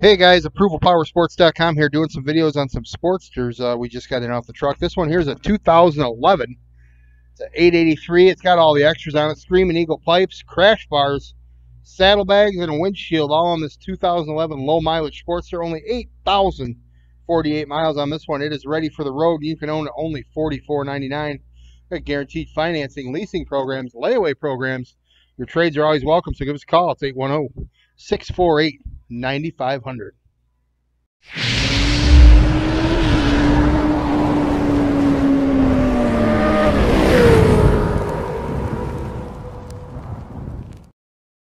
Hey guys, ApprovalPowerSports.com here doing some videos on some Sportsters uh, we just got in off the truck. This one here is a 2011. It's an 883. It's got all the extras on it. Screaming Eagle pipes, crash bars, saddlebags, and a windshield all on this 2011 low mileage Sportster. Only 8,048 miles on this one. It is ready for the road. You can own it only $44.99. Got guaranteed financing, leasing programs, layaway programs. Your trades are always welcome, so give us a call. It's 810 648 9500.